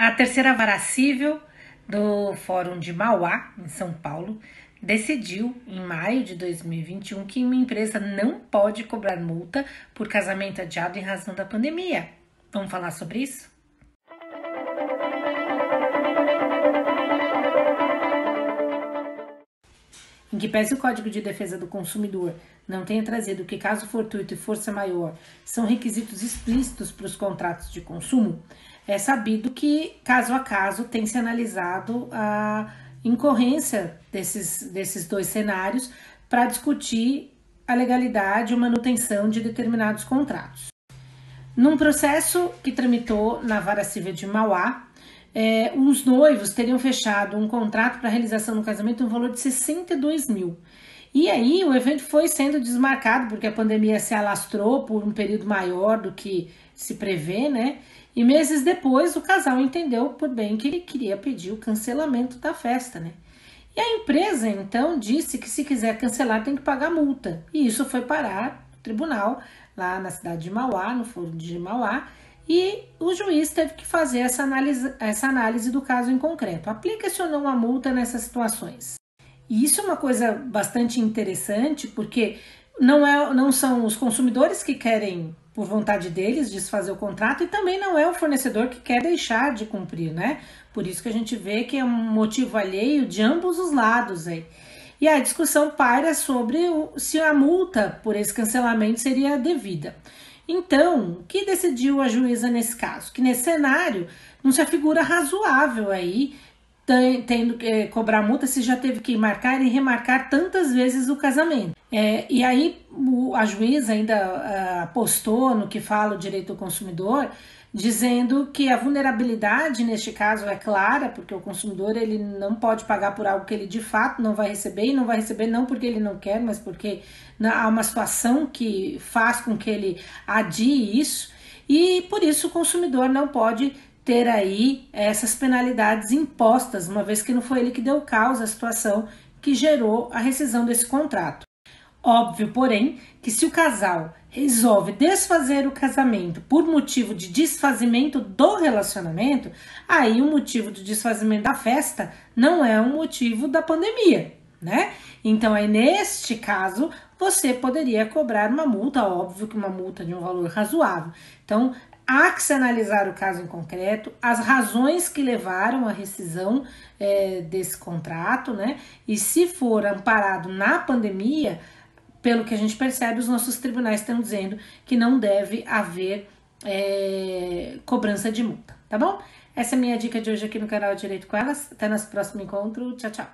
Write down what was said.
A terceira vara civil do Fórum de Mauá, em São Paulo, decidiu, em maio de 2021, que uma empresa não pode cobrar multa por casamento adiado em razão da pandemia. Vamos falar sobre isso? Em que pese o Código de Defesa do Consumidor não tenha trazido que caso fortuito e força maior são requisitos explícitos para os contratos de consumo, é sabido que, caso a caso, tem se analisado a incorrência desses, desses dois cenários para discutir a legalidade ou manutenção de determinados contratos. Num processo que tramitou na Vara Civil de Mauá, é, os noivos teriam fechado um contrato para realização do casamento no valor de 62 mil. E aí o evento foi sendo desmarcado porque a pandemia se alastrou por um período maior do que se prevê, né? E meses depois, o casal entendeu por bem que ele queria pedir o cancelamento da festa, né? E a empresa então disse que se quiser cancelar tem que pagar multa. E isso foi parar no tribunal lá na cidade de Mauá, no foro de Mauá, e o juiz teve que fazer essa análise, essa análise do caso em concreto. Aplica-se ou não a multa nessas situações? E isso é uma coisa bastante interessante, porque não, é, não são os consumidores que querem por vontade deles, desfazer o contrato, e também não é o fornecedor que quer deixar de cumprir, né? Por isso que a gente vê que é um motivo alheio de ambos os lados aí. E a discussão paira sobre o, se a multa por esse cancelamento seria devida. Então, o que decidiu a juíza nesse caso? Que nesse cenário não se afigura razoável aí tendo que cobrar multa se já teve que marcar e remarcar tantas vezes o casamento. É, e aí a juíza ainda uh, apostou no que fala o direito do consumidor, dizendo que a vulnerabilidade neste caso é clara, porque o consumidor ele não pode pagar por algo que ele de fato não vai receber, e não vai receber não porque ele não quer, mas porque há uma situação que faz com que ele adie isso, e por isso o consumidor não pode ter aí essas penalidades impostas, uma vez que não foi ele que deu causa à situação que gerou a rescisão desse contrato. Óbvio, porém, que se o casal resolve desfazer o casamento por motivo de desfazimento do relacionamento, aí o motivo do desfazimento da festa não é um motivo da pandemia, né? Então, aí neste caso, você poderia cobrar uma multa, óbvio que uma multa de um valor razoável. Então, há que se analisar o caso em concreto, as razões que levaram à rescisão é, desse contrato, né? E se for amparado na pandemia, pelo que a gente percebe, os nossos tribunais estão dizendo que não deve haver é, cobrança de multa, tá bom? Essa é a minha dica de hoje aqui no canal Direito com Elas. Até nosso próximo encontro. Tchau, tchau.